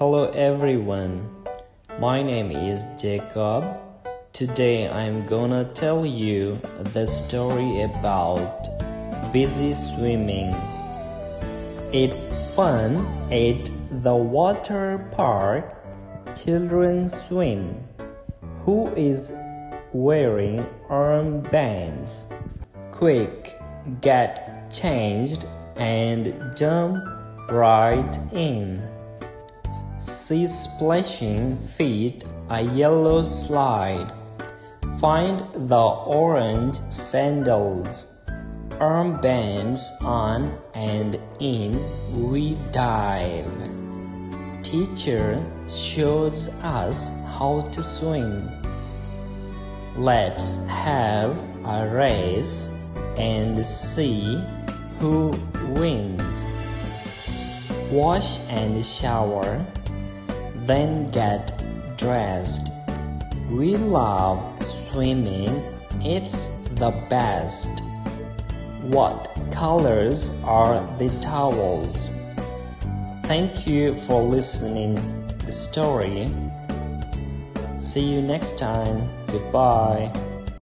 Hello everyone. My name is Jacob. Today I'm gonna tell you the story about busy swimming. It's fun at the water park. Children swim. Who is wearing armbands? Quick, get changed and jump right in. See splashing feet a yellow slide. Find the orange sandals. Armbands on and in we dive. Teacher shows us how to swim. Let's have a race and see who wins. Wash and shower, then get dressed. We love swimming, it's the best. What colors are the towels? Thank you for listening the story. See you next time. Goodbye.